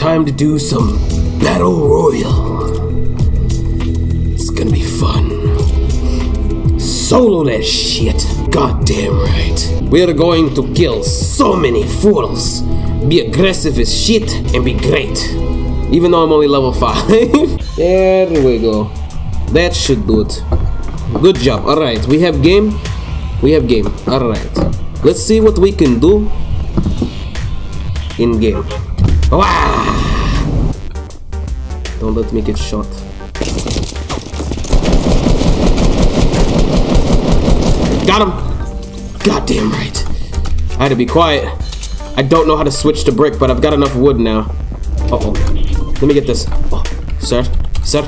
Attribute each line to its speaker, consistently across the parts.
Speaker 1: Time to do some battle royale. It's gonna be fun. Solo that shit. Goddamn right. We're going to kill so many fools. Be aggressive as shit and be great. Even though I'm only level 5. there we go. That should do it. Good job. Alright, we have game. We have game. Alright. Let's see what we can do in game. Wow! Don't let me get shot. Got him! Goddamn right. I had to be quiet. I don't know how to switch to brick, but I've got enough wood now. Uh-oh. Let me get this. Oh, sir, sir.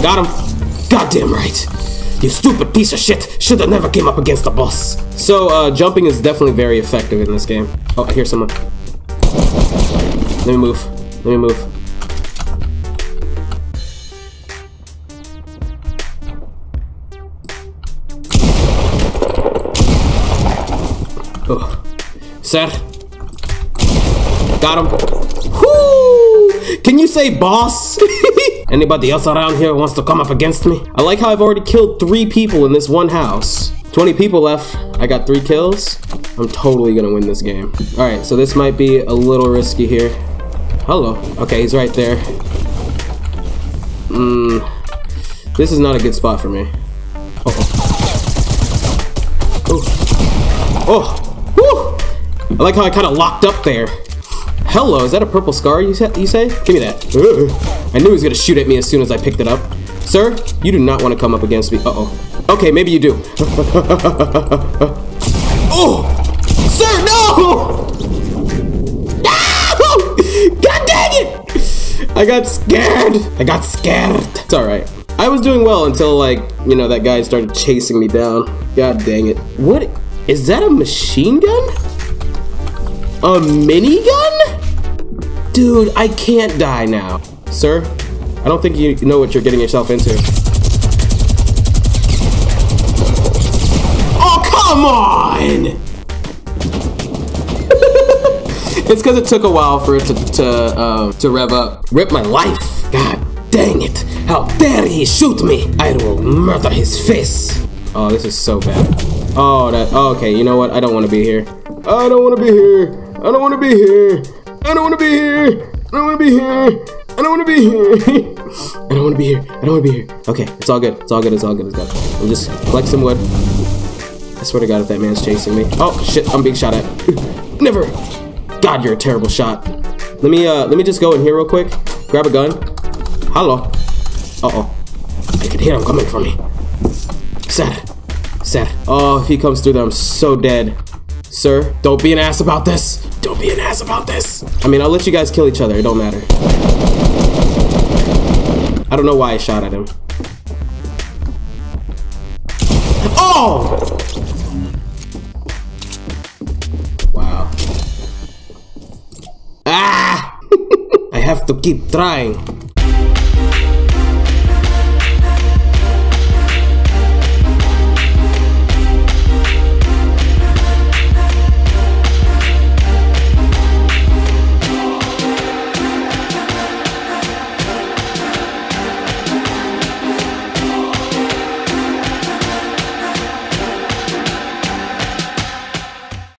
Speaker 1: Got him. Goddamn right. You stupid piece of shit. Shoulda never came up against the boss. So, uh, jumping is definitely very effective in this game. Oh, I hear someone. Let me move. Let me move. Oh. Sir. Got him. Whoo! Can you say boss? Anybody else around here wants to come up against me? I like how I've already killed three people in this one house. 20 people left. I got three kills. I'm totally gonna win this game. All right, so this might be a little risky here. Hello. Okay, he's right there. Mmm. This is not a good spot for me. Uh oh. Oh. Woo! I like how I kind of locked up there. Hello, is that a purple scar you, sa you say? Give me that. Ugh. I knew he was gonna shoot at me as soon as I picked it up. Sir, you do not want to come up against me. Uh-oh. Okay, maybe you do. oh! Sir, no! I got scared. I got scared. It's alright. I was doing well until, like, you know, that guy started chasing me down. God dang it. What? Is that a machine gun? A minigun? Dude, I can't die now. Sir, I don't think you know what you're getting yourself into. Oh, come on! It's because it took a while for it to, to, uh, to rev up. Rip my life. God dang it. How dare he shoot me? I will murder his face. Oh, this is so bad. Oh, that, oh, okay, you know what? I don't want to be here. I don't want to be here. I don't want to be here. I don't want to be here. I don't want to be here. I don't want to be here. I don't want to be here. I don't want to be here. Okay, it's all good. It's all good. It's all good. It's good. We'll just collect some wood. I swear to God, if that man's chasing me. Oh shit! I'm being shot at. Never. God, you're a terrible shot. Let me uh, let me just go in here real quick. Grab a gun. Hello. Uh oh. I can hear him coming for me. Sad. Sad. Oh, if he comes through there, I'm so dead. Sir, don't be an ass about this. Don't be an ass about this. I mean, I'll let you guys kill each other. It don't matter. I don't know why I shot at him. Oh! Have to keep trying.